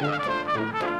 Música